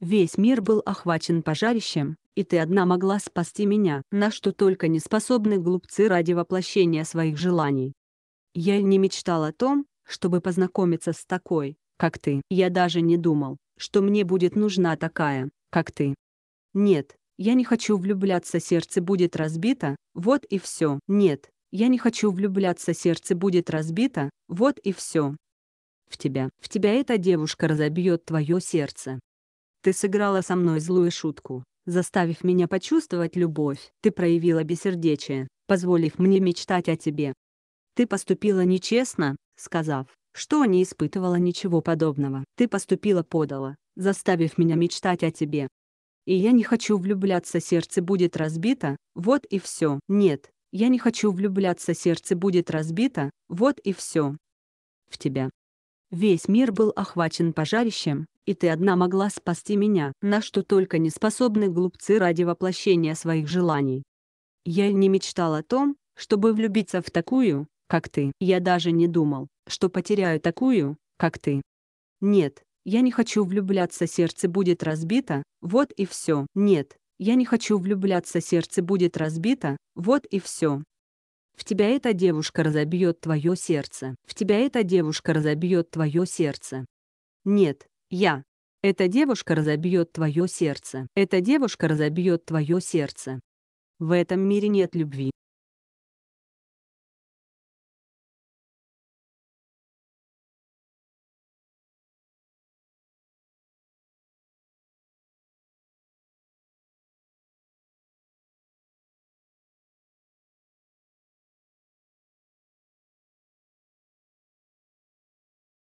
Весь мир был охвачен пожарищем, и ты одна могла спасти меня, на что только не способны глупцы ради воплощения своих желаний. Я не мечтал о том, чтобы познакомиться с такой, как ты. Я даже не думал, что мне будет нужна такая, как ты. Нет, я не хочу влюбляться, сердце будет разбито, вот и все. Нет, я не хочу влюбляться, сердце будет разбито, вот и все. В тебя, в тебя эта девушка разобьет твое сердце. Ты сыграла со мной злую шутку, заставив меня почувствовать любовь. Ты проявила бессердечие, позволив мне мечтать о тебе. Ты поступила нечестно, сказав, что не испытывала ничего подобного. Ты поступила подало, заставив меня мечтать о тебе. И я не хочу влюбляться, сердце будет разбито, вот и все. Нет, я не хочу влюбляться, сердце будет разбито, вот и все. В тебя. Весь мир был охвачен пожарищем, и ты одна могла спасти меня, на что только не способны глупцы ради воплощения своих желаний. Я не мечтал о том, чтобы влюбиться в такую, как ты. Я даже не думал, что потеряю такую, как ты. Нет, я не хочу влюбляться, сердце будет разбито, вот и все. Нет, я не хочу влюбляться, сердце будет разбито, вот и все. В тебя эта девушка разобьет твое сердце. В тебя эта девушка разобьет твое сердце. Нет, я. Эта девушка разобьет твое сердце. Эта девушка разобьет твое сердце. В этом мире нет любви.